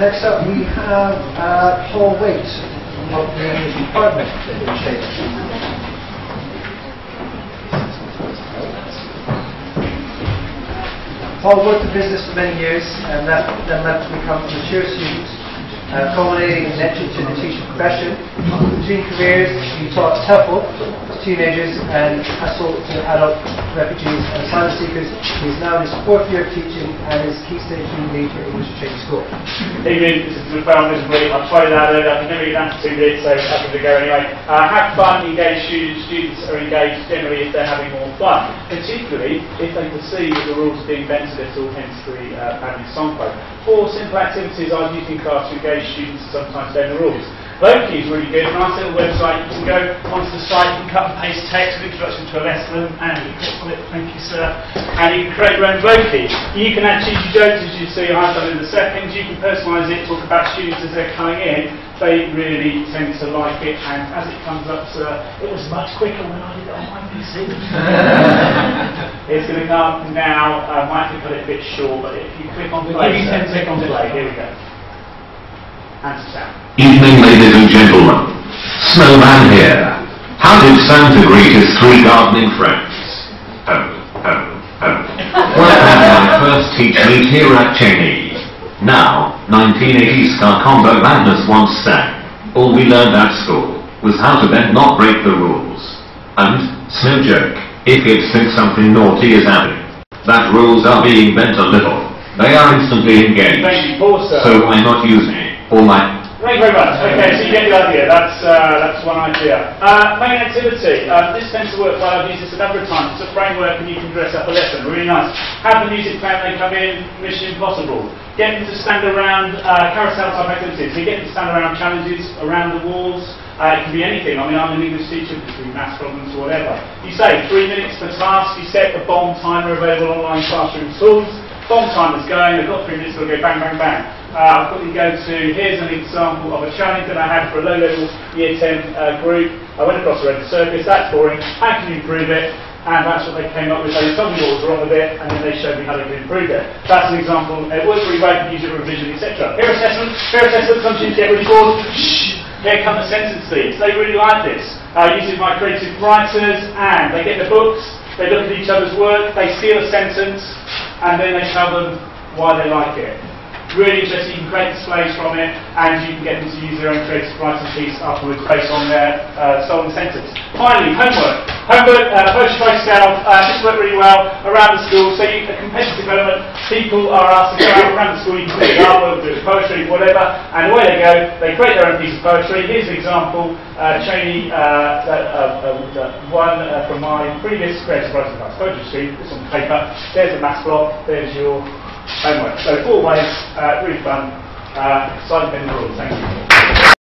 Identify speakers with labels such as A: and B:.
A: next up we have uh, Paul Waite of the Department Administration. Paul worked in business for many years and left, then left to become a mature student, uh, culminating in entry to the teaching profession. Between careers, he taught TEFL teenagers and HASL to adult refugees and asylum seekers. He is now in his fourth year of teaching and is Key Stage Team Lead English Training School.
B: Evening, this is phone, this is really, I've tried out earlier, I can never get down to two minutes, so happy to go anyway. Uh, have fun, engage students, students are engaged generally if they're having more fun, particularly if they perceive that the rules are being bent a little, hence the uh, song quote. Four simple activities I use in class to engage students sometimes bend the rules. Voki is really good, nice little website, you can go onto the site, you can cut and paste text, introduction to a lesson, and you click on it, thank you sir, and you can create your own Voki. You can add cheesy jokes as you see I've done in the second. you can personalise it, talk about students as they're coming in, they really tend to like it, and as it comes up, sir, it was much quicker when I did it on my PC. it's going to come up now, uh, I might have to cut it a bit short, but if you click on play,
C: Give you 10
B: click on
C: seconds.
B: play, here we go.
D: Evening, ladies and gentlemen. Snowman here. How did Santa greet his three gardening friends? Oh, oh, oh. I had my first teach meet here at Cheney. Now, 1980s Ska Combo Madness once sang. All we learned at school was how to bend not break the rules. And, snow joke, if kids think something naughty is happening, that rules are being bent a little, they are instantly engaged.
B: You.
D: So why not use me? Or my
B: Thank you very much. Okay, so you get the idea. That's uh, that's one idea. Uh, main activity. Uh, this tends to work well. I've used this a number of times. It's a framework, and you can dress up a lesson. Really nice. Have the music they come in. Mission Impossible. Get them to stand around uh, carousel type activities. You get them to stand around challenges around the walls. Uh, it can be anything. I mean, I'm an English teacher, it could be maths problems or whatever. You say three minutes per task. You set a bomb timer available online classroom tools. Bomb timer's going. I've got three minutes. They'll go bang, bang, bang. Uh, got you go to, here's an example of a challenge that I had for a low-level Year 10 uh, group. I went across the red circus, that's boring, how can you improve it? And that's what they came up with. They told me what was wrong with it, and then they showed me how they could improve it. That's an example. It works really well, for revision, etc. Peer assessment, peer assessment, students get really bored. Shh, here come the sentence leads. They really like this. Uh, using my creative writers, and they get the books, they look at each other's work, they steal a sentence, and then they tell them why they like it. Really interesting, you can create displays from it and you can get them to use their own creative writing piece afterwards based on their uh, stolen sentence. Finally, homework. Homework, uh, poetry scale, uh, this worked really well around the school, so you, a competitive element, people are asked to go out around the school, you can do artwork, do poetry, whatever, and away they go, they create their own piece of poetry. Here's an example, uh, Cheney, uh, that, uh, uh, one uh, from my previous creative writing class, poetry stream, this on paper, there's a maths block, there's your homework. So four ways, uh, really fun, uh, exciting rules. Thank you.